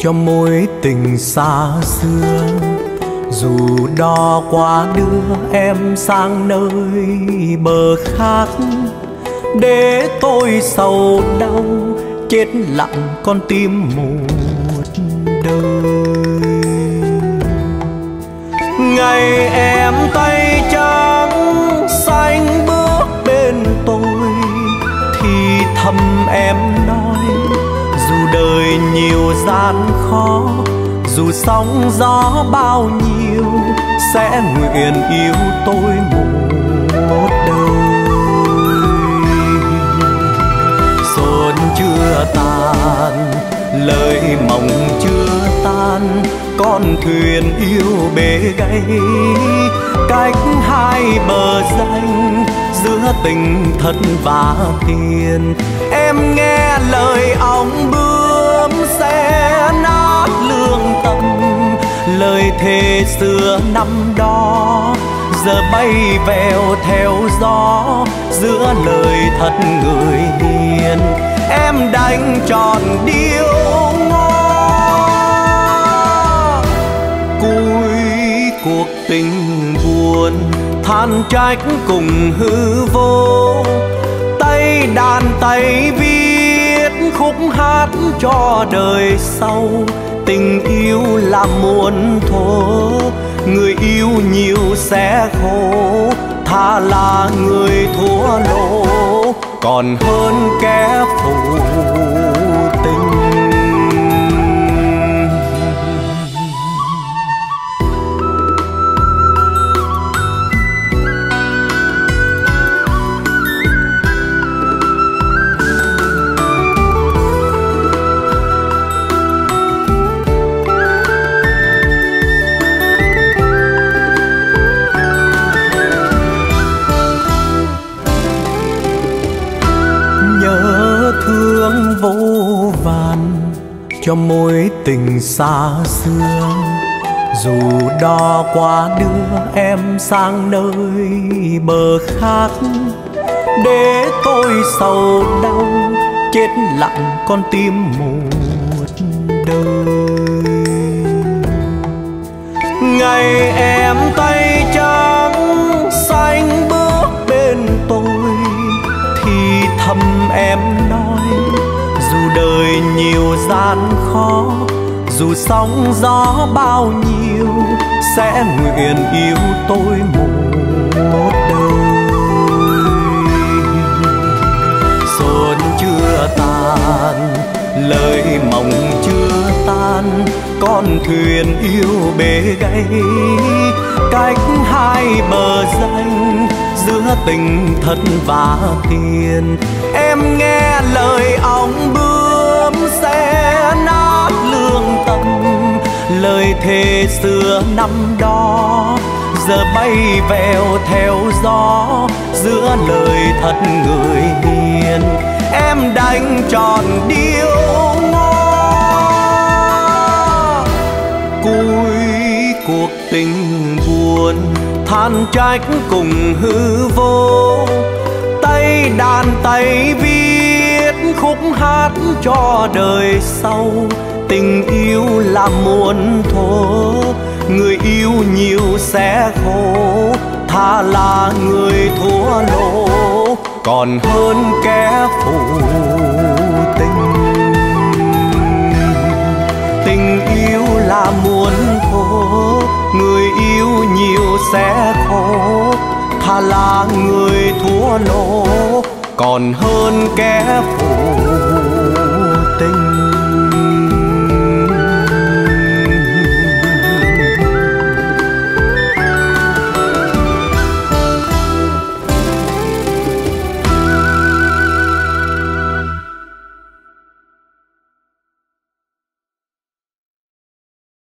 cho mối tình xa xưa. Dù đo qua đưa em sang nơi bờ khác, để tôi sầu đau chết lặng con tim một đời. Ngày em tay trắng xanh bước bên tôi, thì thầm em gian khó, dù sóng gió bao nhiêu, sẽ nguyện yêu tôi một đời. Xuân chưa tàn lời mộng chưa tan, con thuyền yêu bể gãy. Cách hai bờ danh, giữa tình thật và tiền, em nghe lời ông bước lời thề xưa năm đó, giờ bay vèo theo gió. Giữa lời thật người hiền, em đánh tròn điêu ngó cuối cuộc tình buồn, than trách cùng hư vô. Tay đàn tay viết khúc hát cho đời sau tình yêu là muôn thố người yêu nhiều sẽ khổ, Tha là người thua lỗ. Còn hơn kẻ phụ vô vàn cho mối tình xa xưa. Dù đo qua đưa em sang nơi bờ khác, để tôi sầu đau, chết lặng con tim một đời. Ngày em tay trắng xanh bước bên tôi, thì thầm em nói đời nhiều gian khó, dù sóng gió bao nhiêu, sẽ nguyện yêu tôi một đời. Xuân chưa tàn lời mộng chưa tan, con thuyền yêu bể gãy. Cách hai bờ danh, giữa tình thật và tiền em nghe lời ông bước sẽ nát lương tâm. Lời thề xưa năm đó, giờ bay vèo theo gió. Giữa lời thật người hiền, em đánh tròn điêu ngó cuối cuộc tình buồn, than trách cùng hư vô. Tay đàn tay vi khúc hát cho đời sau. Tình yêu là muôn thố người yêu nhiều sẽ khổ. Tha là người thua lỗ, còn hơn kẻ phụ tình. Tình yêu là muôn thố người yêu nhiều sẽ khổ. Thà là người thua lỗ, còn hơn kẻ phụ